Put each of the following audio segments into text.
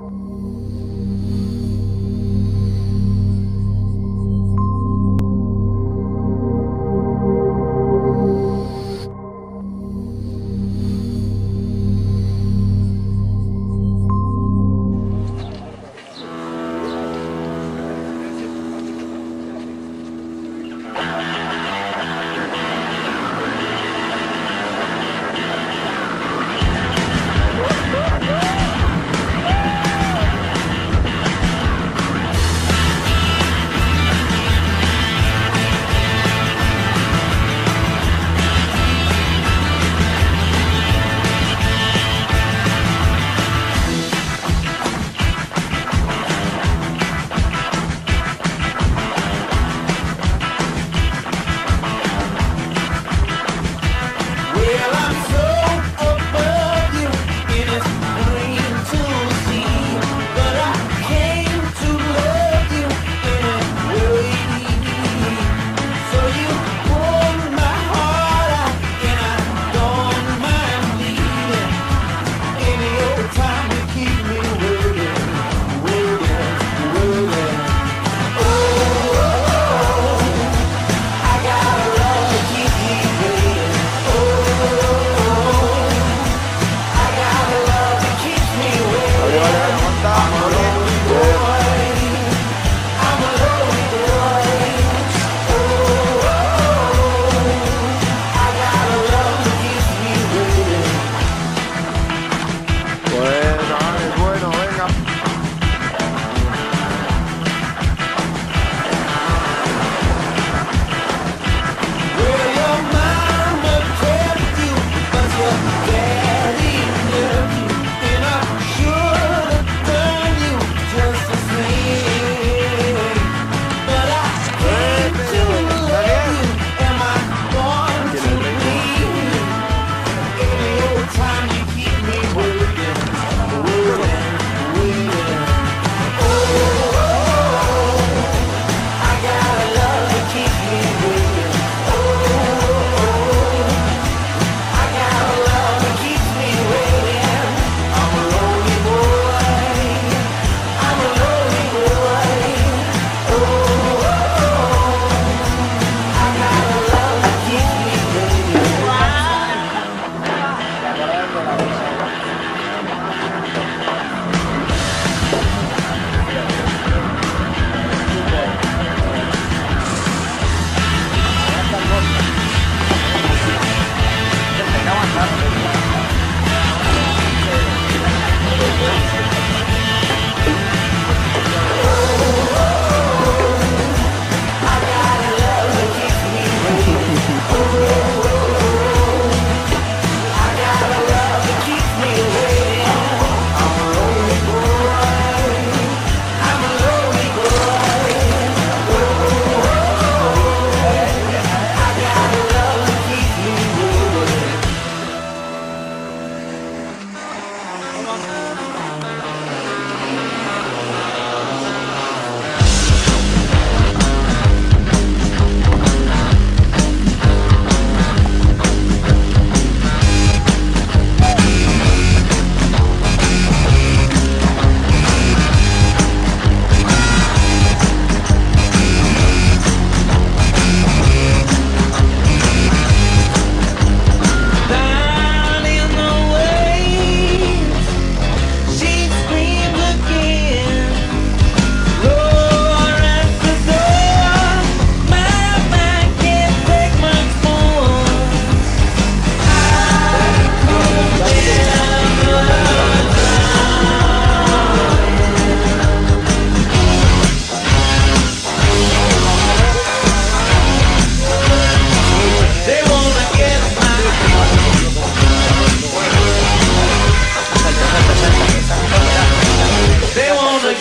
you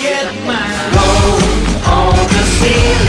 get my Roll on the ceiling.